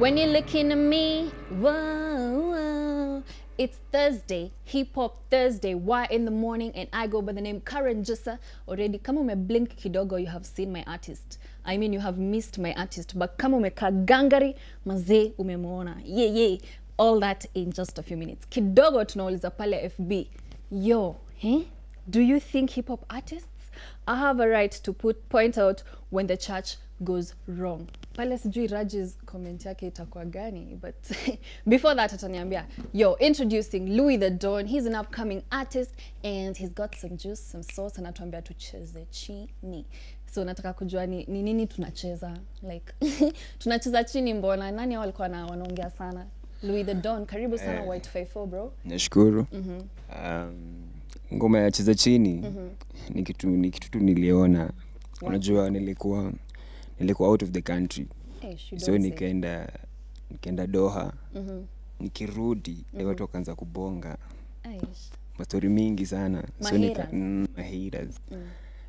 When you're looking at me, whoa, whoa. It's Thursday, Hip Hop Thursday, why in the morning, and I go by the name Karen jusa Already, kama umeblink kidogo, you have seen my artist. I mean, you have missed my artist, but kama umekaa gangari, mazee umemwona. Yeah, yeah. All that in just a few minutes. Kidogo tunauliza pale FB. Yo, eh? Do you think hip hop artists I have a right to put point out when the church goes wrong. Pale sijui Raj's comment yake itakuwa gani, but before that ataniambia, yo, introducing Louis the Don. He's an upcoming artist and he's got some juice, some sauce, anatuambia tucheze chini. So nataka kujua ni, ni nini tunacheza like tunacheza chini mbona nani hao walikuwa na wanaongea sana Louis the Don, karibu sana Eh. White 54 bro. nashukuru um, ngoma ya cheza chini mm -hmm. ni kitu ni kitu tu niliona unajua nilikuwa nilikuwa out of the country. Hey, so nikaenda nikaenda doha. Nikirudi mm-hmm. watu wakaanza kubonga. Aish. mastori mingi sana. So nika, Mahiras. mm, mahiras.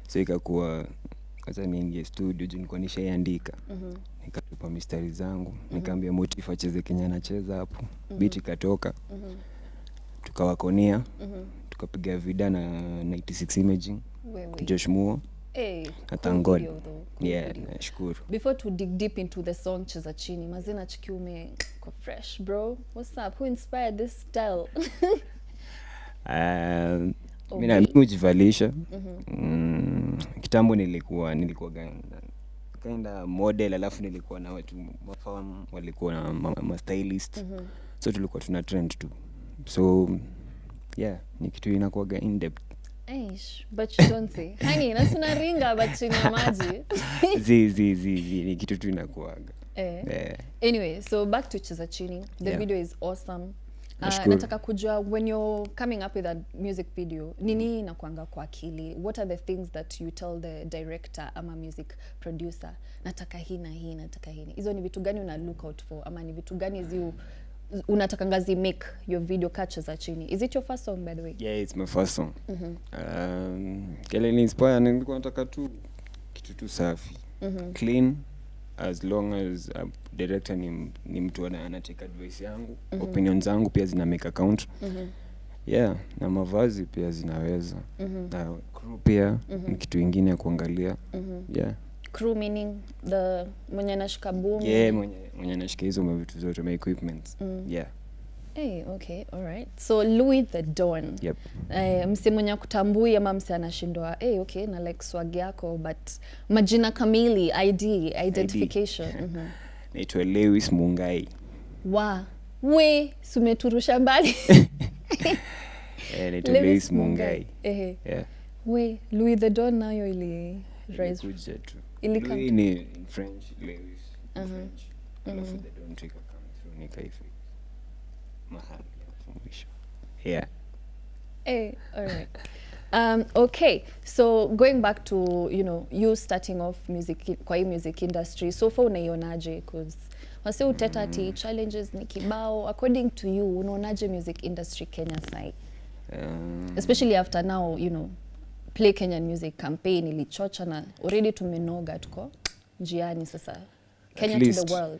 so ikakuwa kwanza niingie studio juu nilikuwa nishaiandika. Nikatupa mistari zangu. Nikaambia motif acheze kenya anacheza hapo. Bit ikatoka. Tukawakonia. Tukapiga vida na 96 imaging. Wewe. josh muo Hey, na thank God. video though, cool yeah nashukuru. Before to dig deep into the song cheza chini. Mazina chikiume ko fresh bro. What's up? Who inspired this style? Um, Oh, hujivalisha. Mm, kitambo nilikuwa nilikuwa kaenda model alafu nilikuwa na watu mafam walikuwa na ma, ma stylist. So tulikuwa tuna trend tu. So yeah ni kitu inakuaga in depth Aish, but you don't say. Hani nasuna ringa but chini ya maji. Zi zi zi zi ni kitu tu inakuaga eh. eh, anyway so back to cheza chini. The Yeah. video is awesome. Uh, nataka kujua when you're coming up with a music video nini inakuanga kwa akili? What are the things that you tell the director ama music producer? Nataka hii na hii nataka hii. Hizo ni vitu gani una look out for? Ama ni vitu gani zi unataka ngazi make your video catches za chini is it your first song by the way yeah it's my first song mm -hmm. um, kile ni inspire nilikuwa nataka tu kitu tu safi mm -hmm. clean as long as uh, director ni, ni mtu ana anateka advice yangu mm -hmm. opinion zangu pia zina make account mm -hmm yeah na mavazi pia zinaweza mm -hmm. na crew pia mm -hmm. ni kitu ingine ya kuangalia yeah crew meaning the mwenye anashika boom yeah mwenye mwenye anashika hizo mavitu zote ma mm. yeah. Hey, okay all right. so louis the don. Yep. Eh, mse mwenye kutambui ama mse anashindwa? Hey, okay na like swag yako but majina kamili id identification. Mhm. naitwa Lewis Mungai. Wa we sumeturusha mbali. Eh, naitwa Lewis Mungai. Eh. yeah. We louis the don nayo ili come Louis ni French, Lewis in French. Alafu the Don tu ikakam through, nikaifi mahali hapo mwisho. Yeah. Hey, all right. Um, okay, so going back to you know you starting off music kwa hii music industry so far unaionaje? Cause wasi uteta ati challenges ni kibao according to you unaonaje music industry Kenya sai Um, especially after now you know play Kenyan music campaign ilichocha na already tumenoga tuko njiani sasa. Kenya to the world.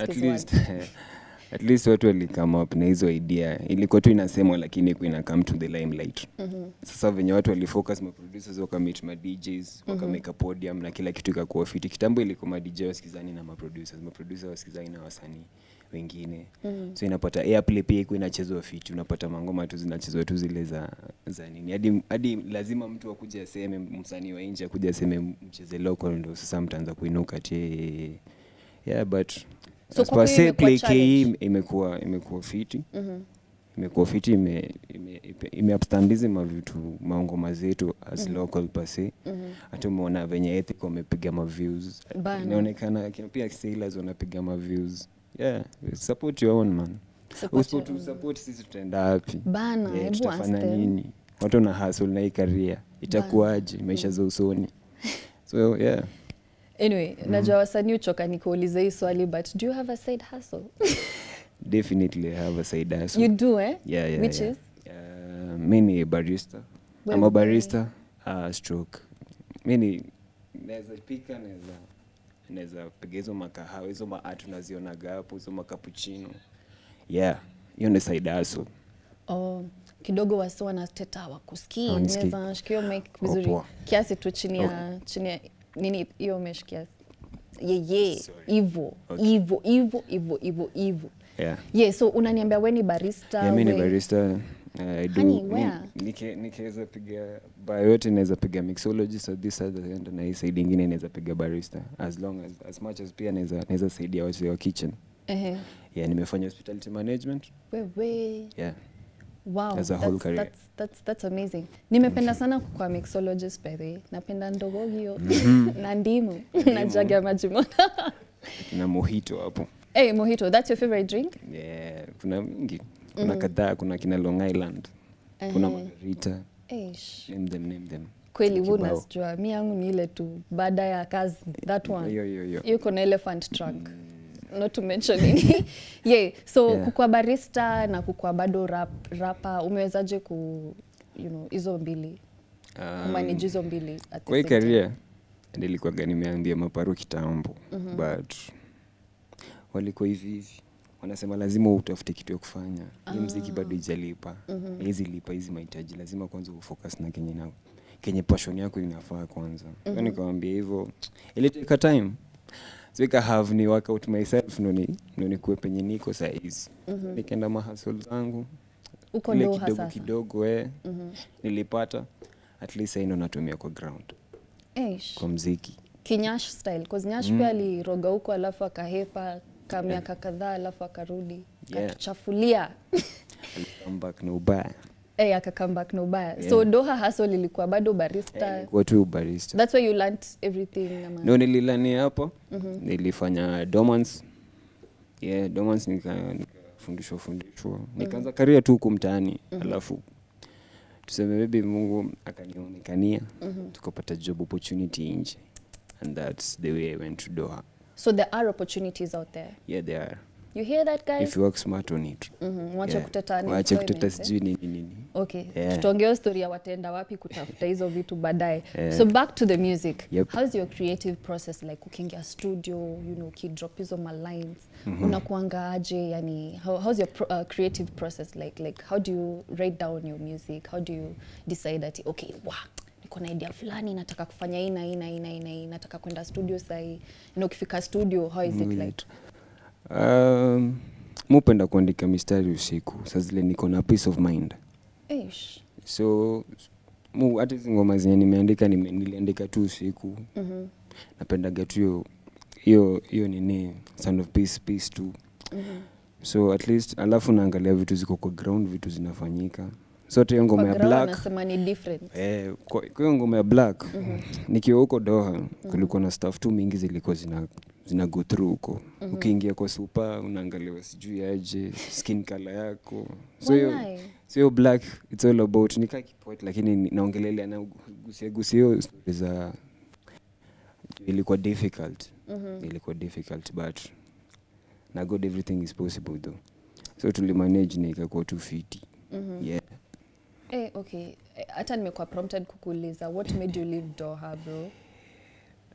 At least. world at least watu walikame up na hizo idea. Ilikuwa tu inasemwa lakini ina come to the limelight. Mm-hmm. sasa venye watu walifocus maproducers wakamit wakameka mm -hmm. podium na kila kitu ikakuwa fiti. Kitambo ilikuwa madj wasikizani na maproducers maproducer wasikizani na wasanii wengine. Mm. so inapata airplay pia iko inachezwa fiti. Unapata mangoma tu zinachezwa tu zile za za nini. Hadi hadi lazima mtu akuja aseme msanii wa nje akuja aseme mcheze local ndo sasa mtaanza kuinuka. Tie yeah but So as kwako per hiyo se, imekuwa Play KE challenge? imekuwa imekuwa fiti. Imekuwa fiti ime, ime, ime, ime mavitu maongoma zetu as local pase hata umeona venye ethic wamepiga maviews inaonekana pia sailors wanapiga maviews yeah support your own man. Support your support sisi tutaenda wapi? Bana, yeah, tutafanya nini? Watu na hustle na hii career. Itakuwaje maisha za usoni? So yeah anyway mm. najua wasanii uchoka nikuuliza hii swali but do you have a side hustle? Definitely have a side hustle. You do eh? Yeah, yeah, which yeah. is? Uh, mi ni barista. Well, I'm a barista uh, stroke. Mi ni naweza pika naweza naweza piga hizo makahawa hizo maart unazionaga hapo hizo makapuchino yeah hiyo ni side hustle. Oh, kidogo wasi wanateta hawakusikii. naweza shikio mic Oh, vizuri. kiasi tu chini ya chini ya nini? Hiyo umeshikia? Yeye hivo hivyo hivo hivyo hivo hivo hivyo hivyo yeah. Yeah so unaniambia we ni barista yeah, mi ni barista uh, nikiweza piga bio yote naweza piga mixologist at this other end na hii side ingine naweza piga barista. As long as as much as pia naweza saidia wazee wa kitchen. Ehe. yeah nimefanya hospitality management. Wewe. Yeah wow As a whole that's, career. that's, that's, that's amazing. Nimependa sana kwa mixologist by the way. Napenda ndogogio. Na ndimu. Na jagi ya maji moto na mojito hapo. Hey, mojito that's your favorite drink? Yeah kuna mingi. Kuna kadhaa kuna kina long island. Kuna Ehe. margarita. Eish. name them name them. Kweli Kibao. huu nasijua mi yangu ni ile tu. Baada ya kazi that one. hiyo yo, yo. yuko na elephant trunk not to mention any. Yeah so Yeah. kukua barista na kukua bado rap, rapa umewezaje ku you know hizo mbili? Um, hizo mbili kwa hii career nilikuwaga nimeambia maparu kitambo but walikuwa hivi hivi. Wanasema lazima utafute kitu ya kufanya. Hii mziki bado ijalipa mm hizi lipa hizi mahitaji. Lazima kwanza ufocus na kenye na kenye passion yako inafaa kwanza. Mm -hmm. nikawambia hivyo iliteka time so ika have ni work out myself noni noni kuwe penye niko sahizi nikaenda mahasol zangu uko ile kidogo sasa. kidogo eh, nilipata at least aino natumia kwa ground. Eish. kwa mziki. Kinyash style. Cause nyash pia aliroga huko alafu akahepa ka miaka kadhaa alafu akarudi Yeah. akatuchafulia come na ubaya hey, akakam back na ubaya. Yeah. so doha hustle ilikuwa bado barista. Kuwa tu barista. That's where you learnt everything ama- No, nililani hapo. Nilifanya domans yeah, domans nika- nikafundishwa fundishwa. Nikaanza karia tu huku mtaani. Mm. alafu tuseme maybe mungu akanionekania. Mm -hmm. tukapata job opportunity nje. And that's the way i went to doha. So there are opportunities out there. Yeah there are you hear that guys if you work smart on it Mhm, wache Yeah. kuteta Waache kuteta unemployment, eh? sijui nini nini okay Yeah. tutaongea story ya wataenda wapi kutafuta hizo vitu baadaye Yeah. so back to the music Yep. how's your creative process like ukiingia studio you know ukidrop hizo malines unakuanga aje yani how, how's your pro, uh, creative process like like how do you write down your music how do you decide ati okay wa niko na idea fulani nataka kufanya hii na hii na hii na hii nataka kwenda studio sahii na ukifika studio how is it Wait. like um, mupenda kuandika mistari usiku saa zile niko na peace of mind Eish. so mu hata hizi ngoma zenye nimeandika nime, niliandika tu usiku Mhm. napendaga tu hiyo hiyo hiyo nini sound of peace peace tu Mhm. so at least alafu naangalia vitu ziko kwa ground vitu zinafanyika sote hiyo ngoma ya black Eh, kwa hiyo ngoma ya black mm -hmm. nikiwa huko doha mm -hmm. kulikuwa na staff tu mingi zilikuwa zina, zina go through huko mm -hmm. ukiingia kwa supa unaangaliwa sijui aje skin color yako so hiyo so hiyo black it's all about nikaa kipoet lakini ni- naongelelea na gusia gusia hiyo za ilikuwa difficult mm -hmm. ilikuwa difficult but na god everything is possible though so tulimanage na ikakuwa mm -hmm. yeah Eh, okay. Eh, Hata nimekuwa prompted kukuuliza what made you leave Doha bro?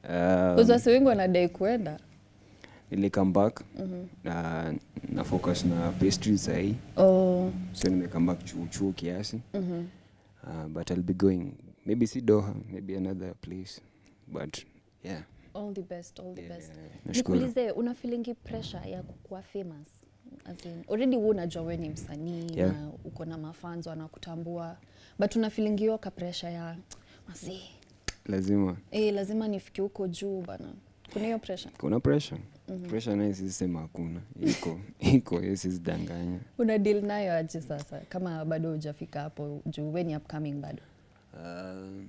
Um, wasi wengi wanadai kuenda. nili come back na na focus na pastry sahii Oh. so nime come back chuo chuo kiasi uh, but i'll be going maybe si doha maybe another place but yeah All the best, all the Yeah, best. Yeah, Nikuulize, una feelingi pressure ya kukuwa famous? Already wewe unajua wewe ni msanii Yeah. na uko na mafans wanakutambua. But unafilingiwa ka pressure ya masi. lazima Eh, lazima nifike huko juu bana. Kuna hiyo pressure? kuna pressure pressure naye sisema hakuna iko iko hiyo sizidanganya Una deal nayo aje sasa kama bado hujafika hapo juu wewe ni upcoming bado? um,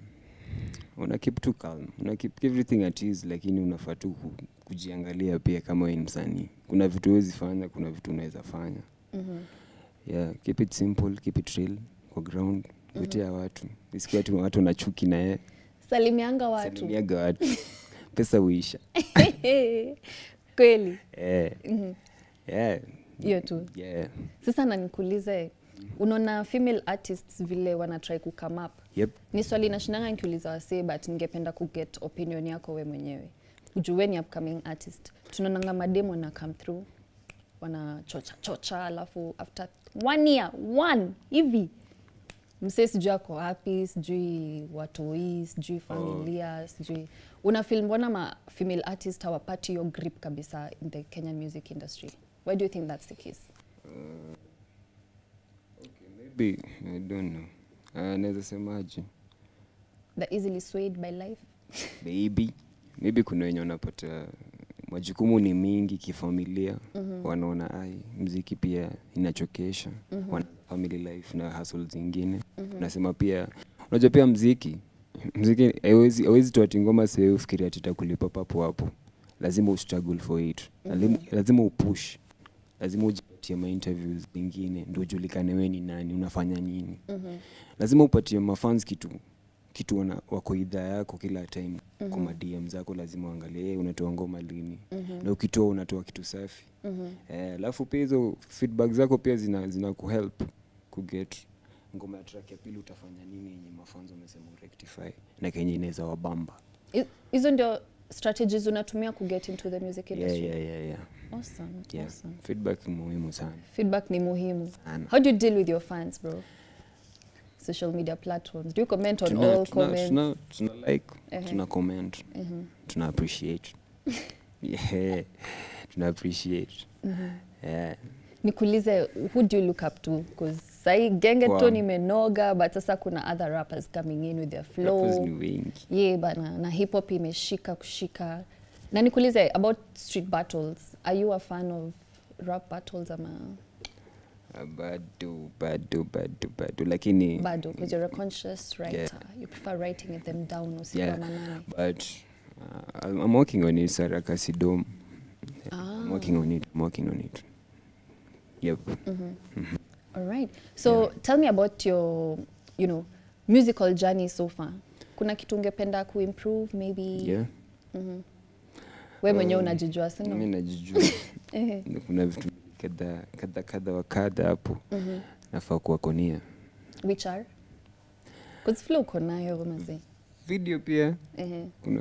una keep too calm una keep everything at ease lakini unafaa tu ku, kujiangalia pia kama wewe ni msanii kuna vitu huwezi fanya kuna vitu unaweza fanya Mhm. yeah keep it simple keep it real kwa ground kutia watu isikia tu watu na chuki na yeye Salimianga watu. salimiaga watu pesa huisha kweli yeah. Mhm. yeah. hiyo tu yeah. sasa na nikuulize unaona female artists vile wanatry kukame up? Yep. ni swali nashindanga nikiuliza wasee but ningependa kuget opinion yako we mwenyewe. Ujueni upcoming artist. Tunaonanga mademo na come through wanachocha chocha alafu after one year one hivi. Msee sijui ako wapi sijui watoi sijui familia sijui. Una film mbona ma female artist hawapati hiyo grip kabisa in the kenyan music industry? Why do you think that's the case maybe i don't know. Uh, naweza semaje The easily swayed by life. Maybe. Maybe kuna wenye wanapata majukumu ni mingi kifamilia. Mm-hmm. wanaona ai mziki pia inachokesha. Mm-hmm. wana family life na hustle zingine. Mm-hmm. nasema pia unajua pia mziki mziki haiwezi haiwezi toa tingoma sasa ufikiria ati itakulipa papo hapo. Lazima ustruggle for it. Lazima, lazima upush lazima ujipatie mainterviews zingine ndio ujulikane we ni nani unafanya nini mm-hmm. lazima upatie mafans kitu kitu wana, wako idhaa yako kila time mm-hmm. kwa madm zako lazima uangalie "Hey, unatoa ngoma lini mm-hmm. na ukitoa unatoa kitu safi Mm-hmm. Eh, alafu pia hizo feedback zako pia zina, zina kuhelp kuget ngoma ya track ya pili utafanya nini yenye mafanzo wamesema urectify na kenye inaweza wabamba hizo ndio strategies unatumia ku get into the music industry yeah, yeah, yeah. yeah. Awesome, Yeah. awesome. feedback ni muhimu sana feedback ni muhimu Sana. how do you deal with your fans bro social media platforms do you comment on tuna, all tuna, comments tuna, tuna like uh -huh. tuna comment uh -huh. tuna appreciate yeah, tuna appreciate Uh -huh. yeah. nikuulize who do you look up to bcause sahii genge Wow. imenoga but sasa kuna other rappers coming in with their Rappers flow ni wengi ye bana na hip hop imeshika kushika na nikuulize about street battles are you a fan of rap battles ama Ah, bado bado bado bado lakini bado because you're a conscious writer you prefer writing them down usiku yeah, but uh, I'm, I'm working on it Saraka Sidom. Ah. I'm working on it. I'm working on it. Yep. All right. So yeah. tell me about your, you know, musical journey so far. Kuna kitu ungependa kuimprove maybe? Yeah. Mm -hmm. Wewe mwenyewe Um, unajijua sino? Mimi najijua. Eh. Kuna vitu kadha kadha kadha wa kadha hapo. Nafaa kuwakonia. Which are? Cause flow uko nayo mazee. Video pia Ehe. kuna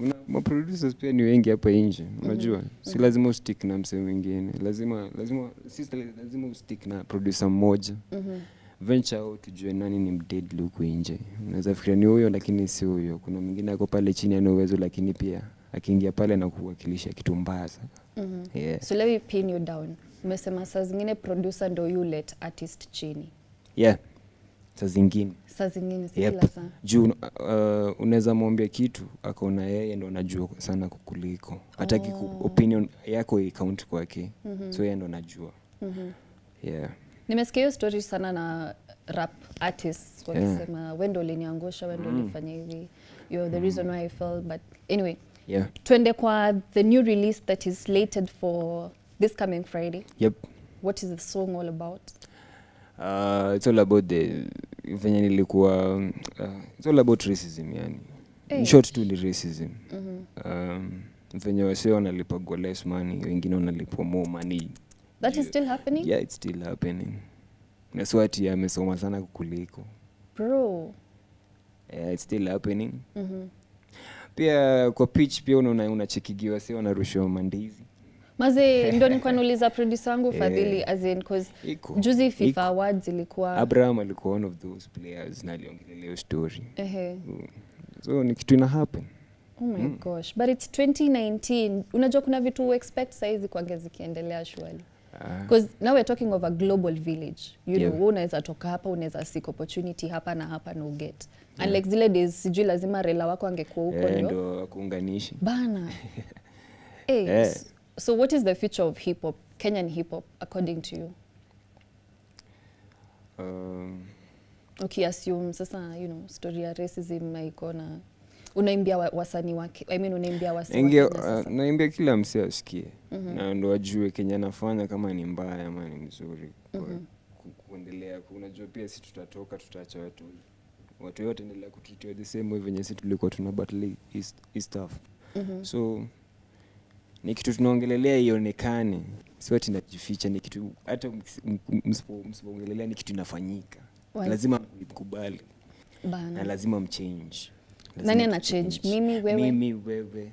kuna maproducers pia ni wengi hapa nje unajua si lazima ustick na msee mwingine lazima lazima si lazima ustick na producer mmoja Mhm. venture out tujue nani ni mdead huku nje unaweza fikiria ni huyo lakini si huyo kuna mwingine ako pale chini ana uwezo lakini pia akiingia pale na kuwakilisha kitu mbaya sana Mhm. yeah. So let me pin you down. Umesema saa zingine producer ndo you let artist chini. yeah saa zingine Saa zingine si Yep. kila saa. juu uh, unaweza mwambia kitu akaona yeye ndo anajua sana kukuliko hataki Oh. opinion yako ikaunti kwake mm-hmm. so yeye ndo anajua Mhm. yeah. Nimesikia hiyo story sana na rap artists Yeah. wakisema yeah. wendo uliniangusha, wendo ulifanya hivi. You're the reason why I fell but anyway, Yeah. twende kwa the new release that is slated for this coming Friday. Yep. What is the song all about? Uh, it's all about the venye nilikuwa uh, it's all about racism yani hey. short tu ni racism Mhm. um, venye wasee wanalipagwa less money wengine wanalipwa more money That is still happening? yeah it's still happening naswati amesoma sana kukuliko Bro. yeah, it's still happening Mhm. pia kwa pitch pia unaona unachekigiwa si wanarushiwa mandizi Maze ndio nilikuwa nauliza producer wangu Yeah. Fadhili as in cause iko juzi FIFA Iko. Awards ilikuwa abraham alikuwa one of those players na aliongelelea hiyo story ehe. so ni kitu ina happen Oh my mm. gosh. But it's 2019. Unajua kuna vitu u expect saizi kwange zikiendelea surely. Because uh, now we're talking of a global village. You Yeah. know, unaweza toka hapa, unaweza seek opportunity hapa na hapa na uget. like zile days sijui lazima rela wako angekuwa huko ndio. ndio. ndo wakuunganishi Bana. hey, Eh. So what is the future of hip hop, Kenyan hip hop according to you? um, Ukiassume sasa, you know, story ya racism haiko na unaimbia wa, wasanii wake. I mean unaimbia wasanii uh, naimbia kila msee asikie na ndo ajue Kenya anafanya kama ni mbaya ama ni mzuri kwa -hmm. kuendelea unajua pia si tutatoka tutaacha watu watu yote endelea kututia the same way venye si tulikuwa tuna battle hii hii stuff -hmm. so ni kitu tunaongelelea ionekane sio ati najificha ni kitu hata msipoongelelea ni kitu inafanyika. Lazima mkubali. Na lazima mchange. Lazima nani ana change? Mimi wewe? Mimi wewe.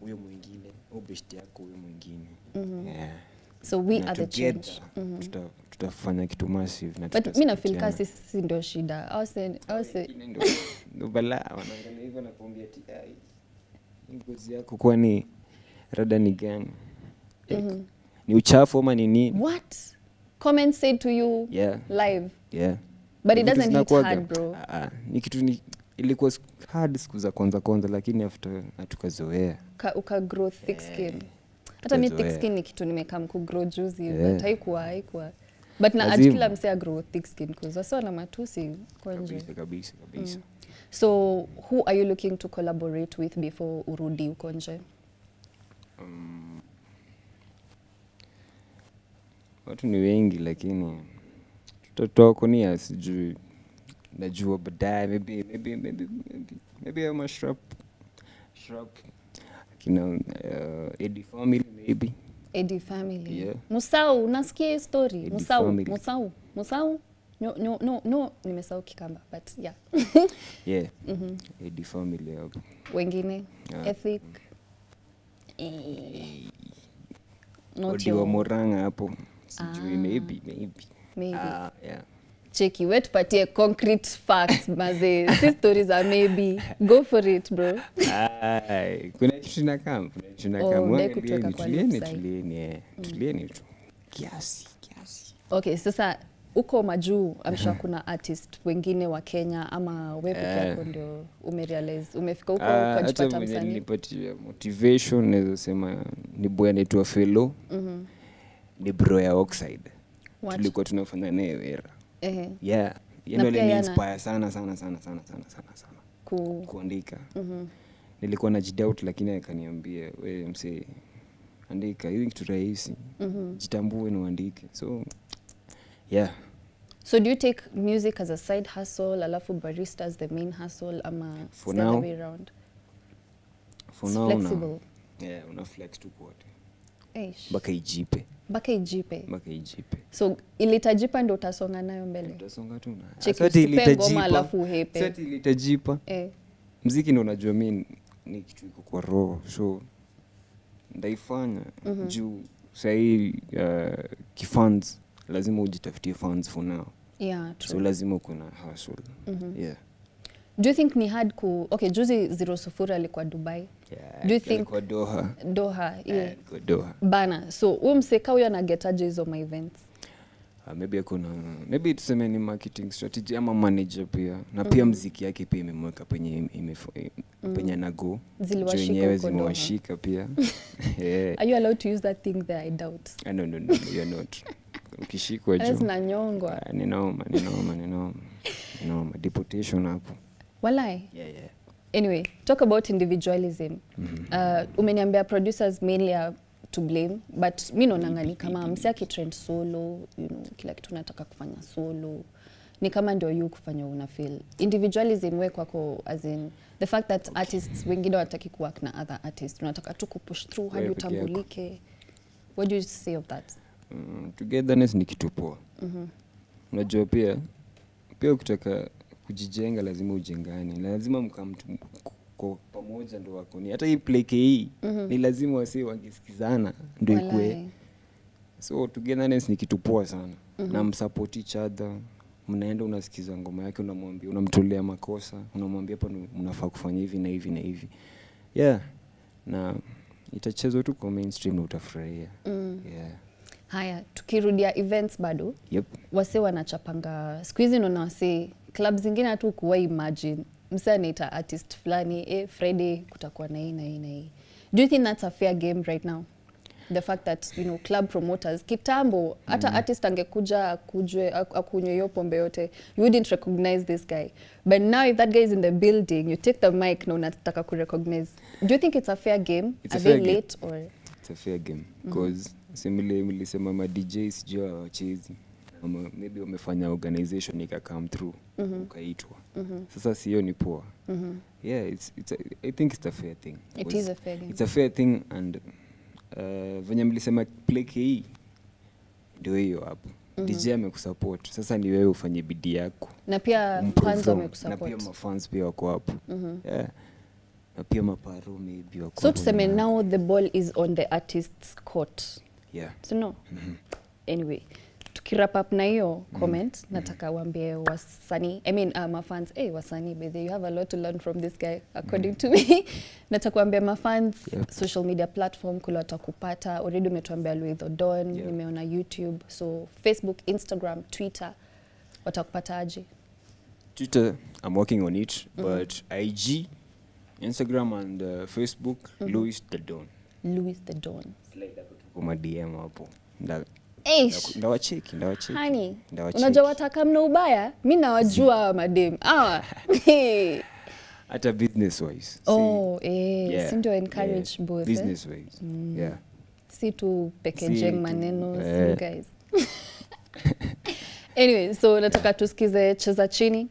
Huyo mwingine. Au best yako huyo mwingine. Yeah. so we Na are the change. Tuta- tutafanya kitu massive na but mimi na feel kasi sisi ndio shida. Au se au se ndio. Balaa wanaangalia hivyo na kuambia "Ai, ngozi yako kwani rada ni gani? Like, ni uchafu ama ni nini? What? Comment said to you yeah, live. Yeah. but it doesn't hit hard bro. Uh, ah, ni kitu ni ilikuwa had hard siku za kwanza kwanza lakini after hatukazoea Uka- uka grow thick skin. Hata mi thick skin ni kitu nimekam kugrow juzi Yeah. but haikuwa haikuwa. But na ati kila msee grow thick skin cause wasio na matusi kwa nje. Kabisa kabisa mm. so who are you looking to collaborate with before urudi uko nje Um, watu ni wengi lakini tutotokonia sijui najua baadaye maybe maybe maybe maybe maybe ama shrap shrap kina uh, family maybe. Family. Yeah. musau unasikia hiyo story? Musau family. musau musau? No, no, no, no nimesau kikamba but yeah. Yeah. Eddie family hapo wengine yeah. ethic mm not Odi wa your- Moranga hapo. Sijui Ah. maybe maybe. Maybe. Ah, yeah. Cheki we tupatie concrete facts mazee si stories are maybe. Go for it bro. Ai, kuna kitu nakam kuna kitu Oh, nakam udai kutoka kwa tulieni eh, tulieni tu. Kiasi kiasi. Okay sasa uko majuu amsha kuna artist wengine wa kenya ama wewe peke Eh. yako ndio umerealize umefika huko Ah, hata ukajipata msanii nilipatia motivation naweza sema ni boy anaitwa Felo ni bro ya Oxide. What? tulikuwa tunafanya naye wera. Ehe, yeah. Yeye yana- inspire sana sana sana sana sana sana sana. Ku kuandika. Nilikuwa na jidoubt lakini akaniambia we msee andika. Hii kitu rahisi. Jitambue na uandike so yeah so do you take music as a side hustle alafu barista as the main hustle ama For the other way around for It's now una, Now. yeah, una flex tu kote Eish. Baka ijipe Baka ijipe Baka ijipe so ilitajipa ndo utasonga nayo mbele utasonga tu na Cheki, ilitajipa. ngoma alafu uhepe. sasa ilitajipa eh. mziki ndo unajua mi ni kitu iko kwa roho so ndaifanya juu sahii uh, kifunds lazima ujitafutie funds for now yeah, so lazima lazima uko na hustle. Yeah. do you think ni hard ku okay juzi zero sufuri alikuwa dubai. Yeah, Do you think- Doha. Doha yeah. Yeah, alikuwa Doha. Bana so huyu mseka huyo anagetaje hizo my events? Uh, maybe kuna maybe tuseme ni marketing strategy ama manager pia. Na pia mziki yake pia imemweka penye im- imefo- penye anago. Wenyewe zimewashika pia. Yeah. are you allowed to use that thing there? I doubt. Uh, no, no, no, you're not ukishikwa juu. zinanyongwa Ah, ni noma ni noma ni noma ni noma deportation hapo. Walai yeah, yeah. anyway talk about individualism. Uh, umeniambia producers mainly are to blame but mi naonanga ni kama msi akitrend solo you know, kila kitu nataka kufanya solo ni kama ndio yu kufanya una feel. Individualism we kwako as in the fact that artists wengine wataki kuwork na other artists. Unataka tu kupush through hadi utambulike. What do you say of that Mm, togetherness ni kitu poa. Unajua pia pia ukitaka kujijenga lazima ujengane. Lazima mkamtu kwa pamoja ndo wakoni hata hii pleke hii ni lazima wasi wangesikizana ndo ikue. So togetherness ni kitu poa sana. Mm-hmm. na msupport each other. Mnaenda unasikiza ngoma yake unamwambia unamtolea makosa unamwambia hapa unafaa kufanya hivi na hivi na hivi. Yeah. Na itachezwa tu kwa mainstream na utafurahia. Mm. yeah. Haya tukirudia events bado yep. wase wanachapanga siku hizi naona wase club zingine hatu kuwa imagine. Mse anaita artist fulani eh, friday kutakuwa na hii na hii na hii. Do you think that's a fair game right now? The fact that you know club promoters kitambo hata artist angekuja akujwe ak- akunywe hiyo pombe yote you wouldn't recognize this guy. But now if that guy is in the building you take the mic na unataka kurecognize. Do you think it's a fair game? It's a fair they game. late or? It's a fair game. Because simile mlisema ma DJ sijui hawachezi ama maybe wamefanya organization ika come through ukaitwa. Sasa sio ni poa yeah it's, it's a, I think it's a fair thing. It is a fair thing. it's a fair thing and uh, venye mlisema play ke ndio hiyo hapo. Dj amekusupport sasa ni wewe ufanye bidii yako. Na pia fans wamekusupport, na pia mafans pia wako hapo. Yeah. na pia maparo maybe wako so tuseme now the ball is on the artist's court yeah. so no anyway tukirap up na hiyo comment mm -hmm. nataka uambie wasanii i mean uh, mafans hey, wasanii bethe you have a lot to learn from this guy according mm -hmm. to me nataka uambie mafans Yep. social media platform kule watakupata already umetuambia Louis Odon Yep. nimeona youtube so facebook instagram twitter watakupata aje twitter i'm working on it mm -hmm. but ig instagram and uh, facebook mm -hmm. louis the don louis the don kwa madm hapo. Ndawacheki ndawacheki unajua wataka mna ubaya? Mi nawajua madem ah. hata business wise. Oh, eh, Yeah, si ndio encourage yeah. both eh? business wise. Yeah. Si tu packaging tu, maneno si eh. guys. Anyway so nataka tusikize cheza chini.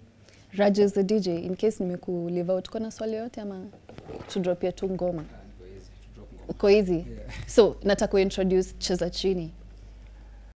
Raj is the dj in case nimeku leave out swali yote ama tudropie tu ngoma uko hizi so nataka kuintroduce cheza chini